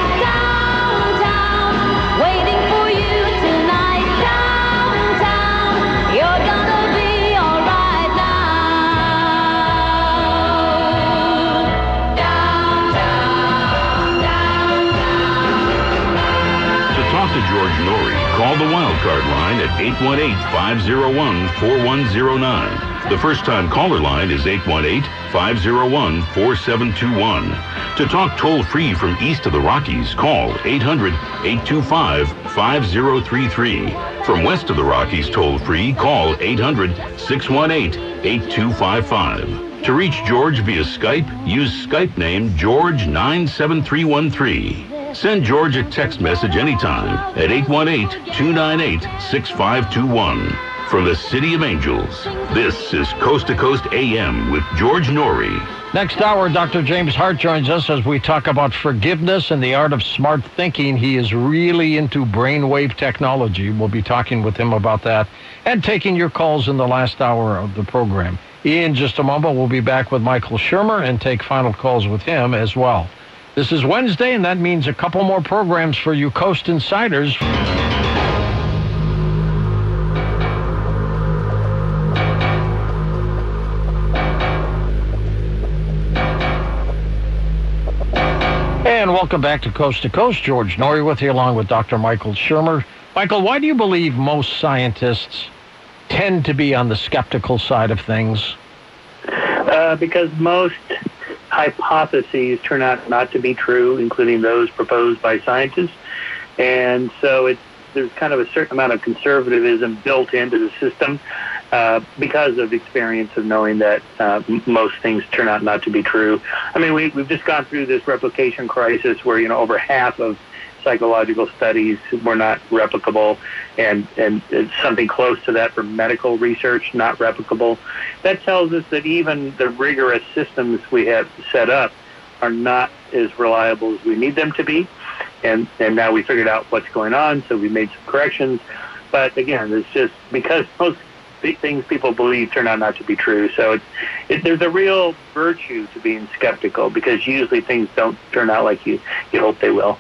Call the wildcard line at 818-501-4109. The first time caller line is 818-501-4721. To talk toll free from east of the Rockies, call 800-825-5033. From west of the Rockies toll free, call 800-618-8255. To reach George via Skype, use Skype name George97313. Send George a text message anytime at 818-298-6521. From the City of Angels, this is Coast to Coast AM with George Noory. Next hour, Dr. James Hart joins us as we talk about forgiveness and the art of smart thinking. He is really into brainwave technology. We'll be talking with him about that and taking your calls in the last hour of the program. In just a moment, we'll be back with Michael Shermer and take final calls with him as well. This is Wednesday, and that means a couple more programs for you Coast Insiders. And welcome back to Coast to Coast. George Noory with you, along with Dr. Michael Shermer. Michael, why do you believe most scientists tend to be on the skeptical side of things? Uh, because most hypotheses turn out not to be true, including those proposed by scientists. And so it's, there's kind of a certain amount of conservatism built into the system uh, because of experience of knowing that uh, most things turn out not to be true. I mean, we, we've just gone through this replication crisis where, you know, over half of psychological studies were not replicable and, and something close to that for medical research, not replicable. That tells us that even the rigorous systems we have set up are not as reliable as we need them to be. And, and now we figured out what's going on, so we made some corrections. But again, it's just because most things people believe turn out not to be true. So it's, it, there's a real virtue to being skeptical because usually things don't turn out like you, you hope they will.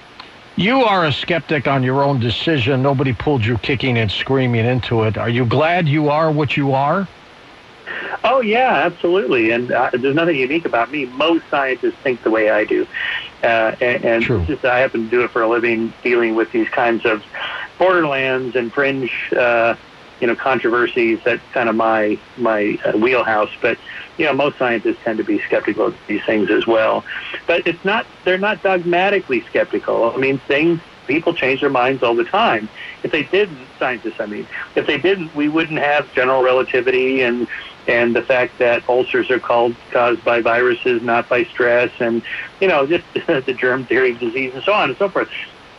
You are a skeptic on your own decision. Nobody pulled you kicking and screaming into it. Are you glad you are what you are? Oh yeah, absolutely. And uh, there's nothing unique about me. Most scientists think the way I do, uh, and, and just I happen to do it for a living, dealing with these kinds of borderlands and fringe, uh, you know, controversies. That's kind of my my uh, wheelhouse. But you know, most scientists tend to be skeptical of these things as well. But it's not they're not dogmatically skeptical. I mean, things people change their minds all the time. If they didn't, scientists, I mean, if they didn't, we wouldn't have general relativity and and the fact that ulcers are called caused by viruses, not by stress, and you know, just the germ theory of disease and so on and so forth.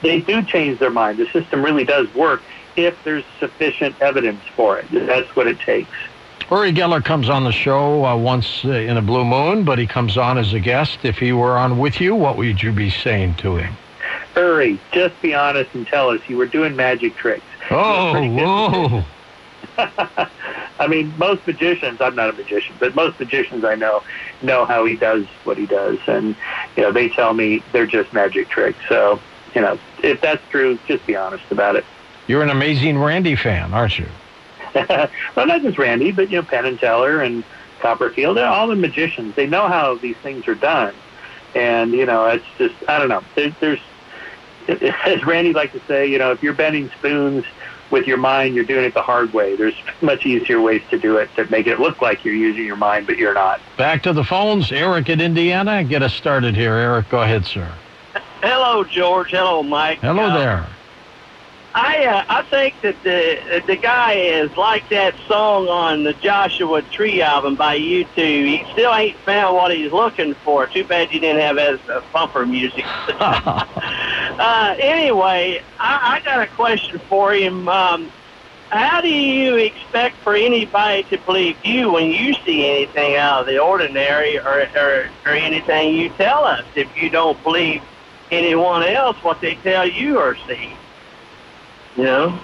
They do change their mind. The system really does work if there's sufficient evidence for it. That's what it takes. Uri Geller comes on the show uh, once uh, in a blue moon, but he comes on as a guest. If he were on with you, what would you be saying to him? Uri, just be honest and tell us you were doing magic tricks. Oh, whoa. I mean, most magicians, I'm not a magician, but most magicians I know know how he does what he does. And, you know, they tell me they're just magic tricks. So, you know, if that's true, just be honest about it. You're an amazing Randi fan, aren't you? well, not just Randi, but, you know, Penn and Teller and, Copperfield, all the magicians, they know how these things are done. And, you know, it's just, I don't know. There, there's, as Randi liked to say, you know, if you're bending spoons with your mind, you're doing it the hard way. There's much easier ways to do it that make it look like you're using your mind, but you're not. Back to the phones. Eric in Indiana. Get us started here. Eric, go ahead, sir. Hello, George. Hello, Mike. Hello Uh, there. I uh, I think that the the guy is like that song on the Joshua Tree album by U2. He still ain't found what he's looking for. Too bad you didn't have as uh, bumper music. uh, anyway, I, I got a question for him. Um, how do you expect for anybody to believe you when you see anything out of the ordinary or, or, or anything you tell us if you don't believe anyone else what they tell you or see? You know?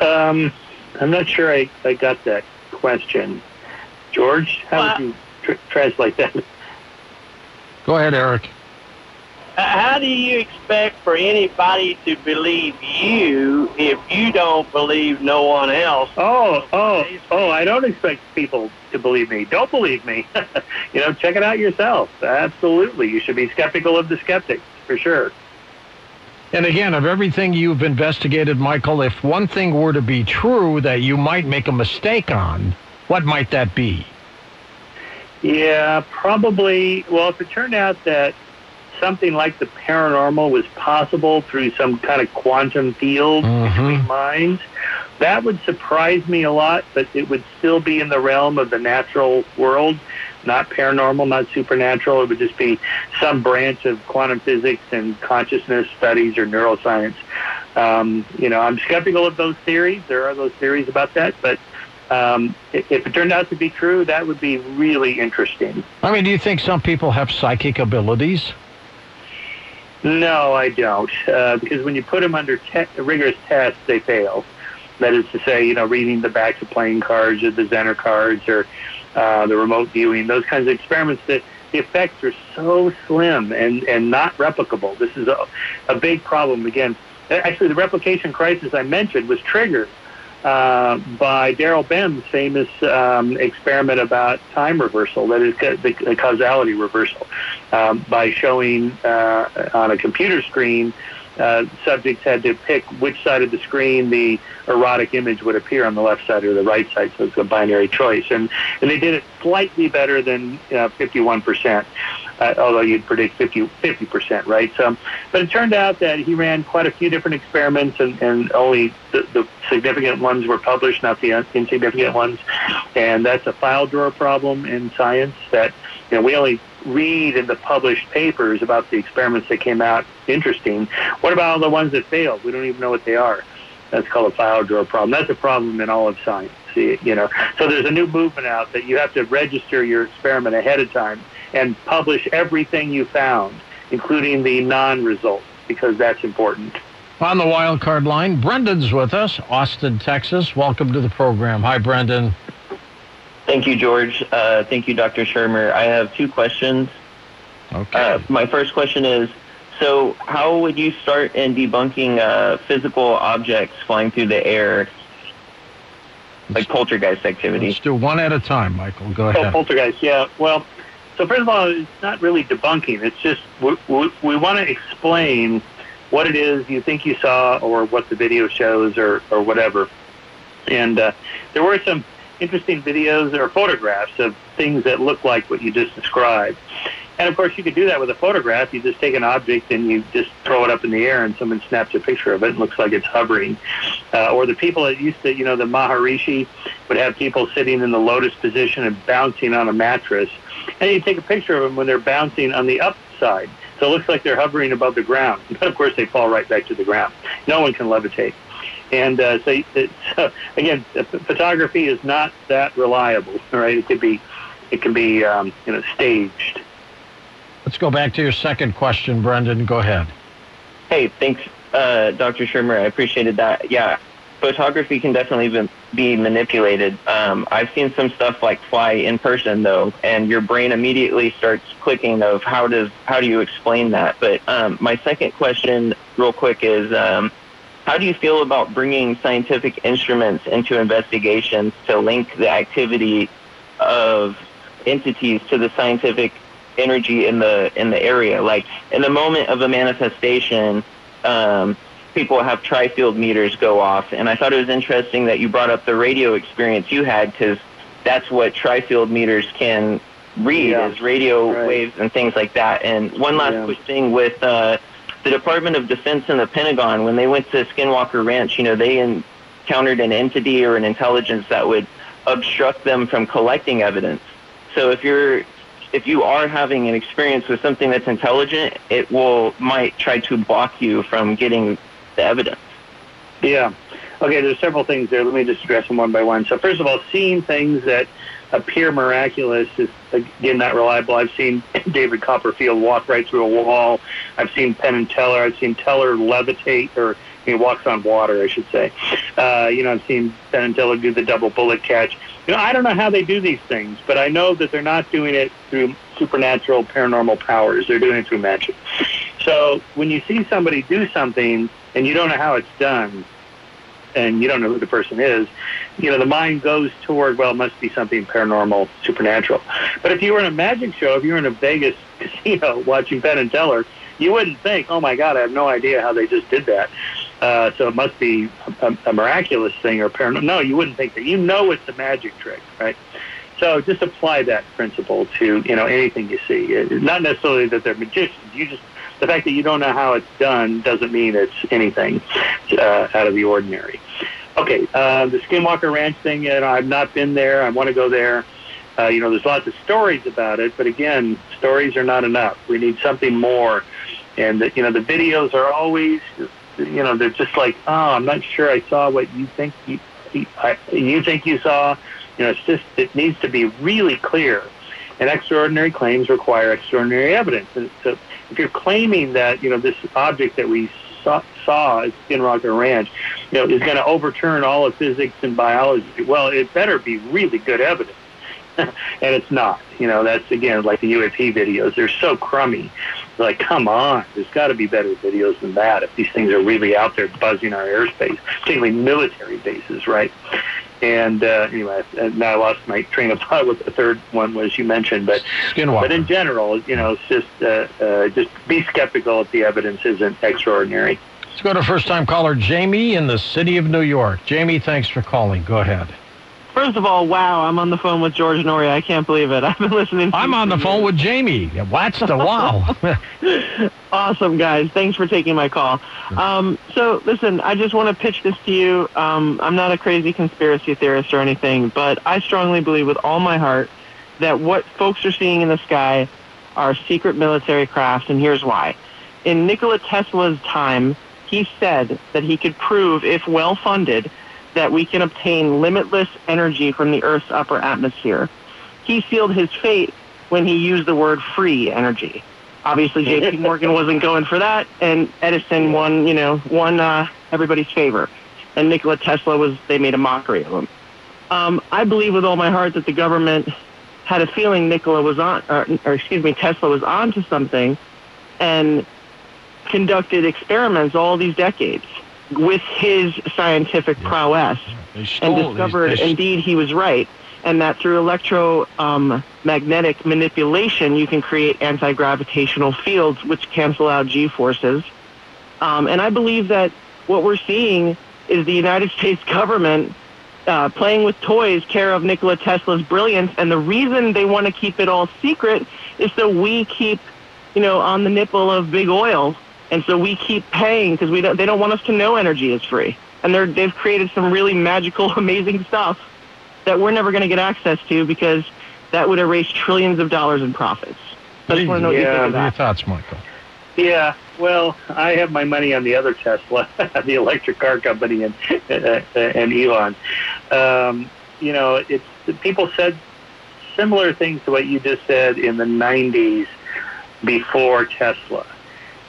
Um, I'm not sure I, I got that question. George, how Well- would you tr- translate that? Go ahead, Eric. How do you expect for anybody to believe you if you don't believe no one else? Oh, oh, oh, I don't expect people to believe me. Don't believe me. you know, check it out yourself. Absolutely. You should be skeptical of the skeptics, for sure. And again, of everything you've investigated, Michael, if one thing were to be true that you might make a mistake on, what might that be? Yeah, probably. Well, if it turned out that something like the paranormal was possible through some kind of quantum field mm-hmm. between minds, that would surprise me a lot, but it would still be in the realm of the natural world, not paranormal, not supernatural. It would just be some branch of quantum physics and consciousness studies or neuroscience. Um, you know, I'm skeptical of those theories. There are those theories about that, but um, if it turned out to be true, that would be really interesting. I mean, do you think some people have psychic abilities? No, I don't, uh, because when you put them under te- rigorous tests, they fail. That is to say, you know, reading the backs of playing cards or the Zener cards or uh, the remote viewing, those kinds of experiments that the effects are so slim and, and not replicable. This is a, a big problem. Again, actually, the replication crisis I mentioned was triggered uh, by Daryl Bem's famous um, experiment about time reversal, that is, the, the causality reversal, um, by showing uh, on a computer screen. Uh, subjects had to pick which side of the screen the erotic image would appear on the left side or the right side, so it's a binary choice. And, and they did it slightly better than uh, 51%, uh, although you'd predict 50, 50%, right? So, but it turned out that he ran quite a few different experiments, and, and only the, the significant ones were published, not the insignificant ones. And that's a file drawer problem in science that you know we only read in the published papers about the experiments that came out interesting. What about all the ones that failed? We don't even know what they are. That's called a file drawer problem. That's a problem in all of science. You know, so there's a new movement out that you have to register your experiment ahead of time and publish everything you found, including the non-results, because that's important. On the wild card line, Brendan's with us, Austin, Texas. Welcome to the program. Hi, Brendan. Thank you, George. Uh, thank you, Dr. Shermer. I have two questions. Okay. Uh, my first question is, so how would you start in debunking uh, physical objects flying through the air, like poltergeist activity? Let's do one at a time, Michael. Go ahead. Oh, poltergeist, yeah. Well, so first of all, it's not really debunking. It's just we, we, we want to explain what it is you think you saw or what the video shows or, or whatever. And uh, there were some interesting videos or photographs of things that look like what you just described. And of course, you could do that with a photograph. You just take an object and you just throw it up in the air, and someone snaps a picture of it and looks like it's hovering. Uh, or the people that used to, you know, the Maharishi would have people sitting in the lotus position and bouncing on a mattress. And you take a picture of them when they're bouncing on the upside. So it looks like they're hovering above the ground. But of course, they fall right back to the ground. No one can levitate. And uh, so, uh, again, photography is not that reliable, right? It could be, it can be, um, you know, staged. Let's go back to your second question, Brendan. Go ahead. Hey, thanks, uh, Dr. Shermer. I appreciated that. Yeah, photography can definitely be, manipulated. Um, I've seen some stuff like fly in person though, and your brain immediately starts clicking of how does how do you explain that? But um, my second question, real quick, is um, how do you feel about bringing scientific instruments into investigations to link the activity of entities to the scientific energy in the in the area. Like in the moment of a manifestation, um, people have tri-field meters go off, and I thought it was interesting that you brought up the radio experience you had because that's what tri-field meters can read Yeah. is radio Right. waves and things like that. And one last Yeah. quick thing with uh, the Department of Defense and the Pentagon when they went to Skinwalker Ranch, you know, they encountered an entity or an intelligence that would obstruct them from collecting evidence. So if you're if you are having an experience with something that's intelligent, it will might try to block you from getting the evidence. Yeah. Okay, there's several things there. Let me just address them one by one. So first of all, seeing things that appear miraculous is again not reliable. I've seen David Copperfield walk right through a wall. I've seen Penn and Teller. I've seen Teller levitate or he walks on water, I should say. Uh, you know, I've seen Penn and Teller do the double bullet catch. You know, I don't know how they do these things, but I know that they're not doing it through supernatural paranormal powers. They're doing it through magic. So when you see somebody do something and you don't know how it's done, and you don't know who the person is, you know, the mind goes toward, well, it must be something paranormal, supernatural. But if you were in a magic show, if you were in a Vegas casino watching Penn and Teller, you wouldn't think, oh my God, I have no idea how they just did that. Uh, so it must be a, a miraculous thing or paranormal. No, you wouldn't think that. You know it's a magic trick, right? So just apply that principle to, you know, anything you see. It- Not necessarily that they're magicians. You just, the fact that you don't know how it's done doesn't mean it's anything uh, out of the ordinary. Okay, uh, the Skinwalker Ranch thing, you know, I've not been there. I want to go there. Uh, you know, there's lots of stories about it, but again, stories are not enough. We need something more. And, the, you know, the videos are always, you know, they're just like, oh, I'm not sure I saw what you think you, I, you think you saw. You know, it's just, it needs to be really clear. And extraordinary claims require extraordinary evidence. And so if you're claiming that, you know, this object that we saw, saw at Skinwalker Ranch, you know, is going to overturn all of physics and biology, well, it better be really good evidence. and it's not. You know, that's again like the UAP videos. They're so crummy. Like, come on, there's got to be better videos than that if these things are really out there buzzing our airspace, particularly military bases, right? And uh, anyway, now I lost my train of thought. What the third one was you mentioned, but Skinwalker. but in general, you know, it's just uh, uh, just be skeptical if the evidence isn't extraordinary. Let's go to first time caller Jamie in the city of New York. Jamie, thanks for calling. Go ahead. First of all, wow, I'm on the phone with George Noory. I can't believe it. I've been listening. To I'm on the phone with Jamie. What's the wow? awesome, guys. Thanks for taking my call. Um, so, listen, I just want to pitch this to you. Um, I'm not a crazy conspiracy theorist or anything, but I strongly believe with all my heart that what folks are seeing in the sky are secret military crafts, and here's why. In Nikola Tesla's time, he said that he could prove, if well funded, that we can obtain limitless energy from the Earth's upper atmosphere. He sealed his fate when he used the word free energy. Obviously, J.P. Morgan wasn't going for that, and Edison won, you know, won uh, everybody's favor. And Nikola Tesla was, they made a mockery of him. Um, I believe with all my heart that the government had a feeling Nikola was on, or, or excuse me, Tesla was onto something, and conducted experiments all these decades with his scientific prowess and discovered they- they- indeed he was right and that through electromagnetic manipulation you can create anti-gravitational fields which cancel out g-forces. Um, and i believe that what we're seeing is the united states government uh, playing with toys care of nikola tesla's brilliance and the reason they want to keep it all secret is so we keep you know on the nipple of big oil and so we keep paying because we don't, they don't want us to know energy is free and they're, they've created some really magical amazing stuff that we're never going to get access to because that would erase trillions of dollars in profits. I just want to know what you think Yeah, of that. Your thoughts, Michael? Yeah, well, I have my money on the other Tesla, the electric car company, and uh, and Elon. Um, you know, it's people said similar things to what you just said in the '90s before Tesla.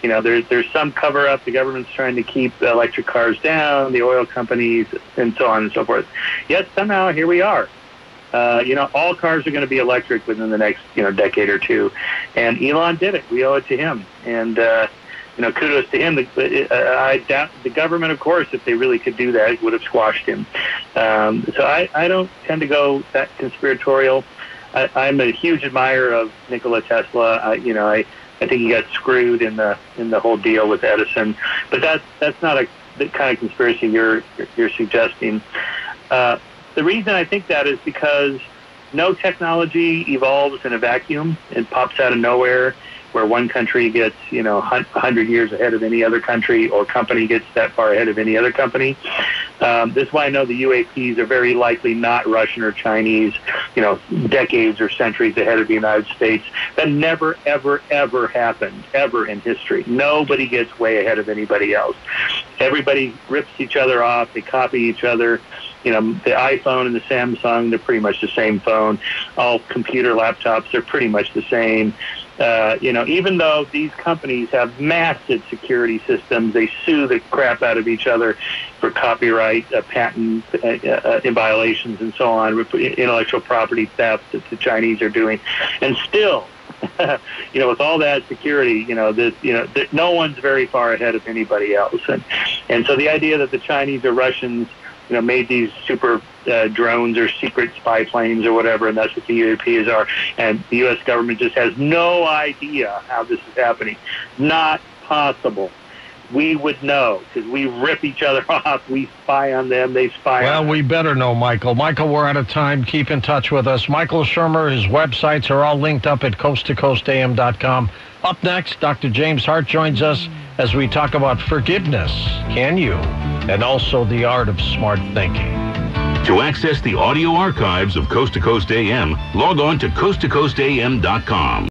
You know, there's there's some cover up. The government's trying to keep electric cars down, the oil companies, and so on and so forth. Yet somehow here we are. Uh, you know, all cars are going to be electric within the next you know decade or two, and Elon did it. We owe it to him, and uh, you know, kudos to him. The, uh, I doubt the government, of course, if they really could do that, would have squashed him. Um, so I, I don't tend to go that conspiratorial. I, I'm a huge admirer of Nikola Tesla. I, you know, I I think he got screwed in the in the whole deal with Edison, but that's that's not a the kind of conspiracy you're you're suggesting. Uh, the reason I think that is because no technology evolves in a vacuum. It pops out of nowhere where one country gets, you know, 100 years ahead of any other country or company gets that far ahead of any other company. Um, this is why I know the UAPs are very likely not Russian or Chinese, you know, decades or centuries ahead of the United States. That never, ever, ever happened, ever in history. Nobody gets way ahead of anybody else. Everybody rips each other off. They copy each other you know, the iPhone and the Samsung, they're pretty much the same phone. All computer laptops, they're pretty much the same. Uh, you know, even though these companies have massive security systems, they sue the crap out of each other for copyright, uh, patent uh, uh, violations, and so on, intellectual property theft that the Chinese are doing, and still. you know, with all that security, you know, that you know, that no one's very far ahead of anybody else, and and so the idea that the Chinese or Russians you know, made these super uh, drones or secret spy planes or whatever, and that's what the UAPs are. And the U.S. government just has no idea how this is happening. Not possible. We would know because we rip each other off. We spy on them. They spy well, on we better know, Michael. Michael, we're out of time. Keep in touch with us. Michael Shermer, his websites are all linked up at coasttocoastam.com. Up next, Dr. James Hart joins us as we talk about forgiveness. Can you? And also the art of smart thinking. To access the audio archives of Coast to Coast AM, log on to coasttocoastam.com.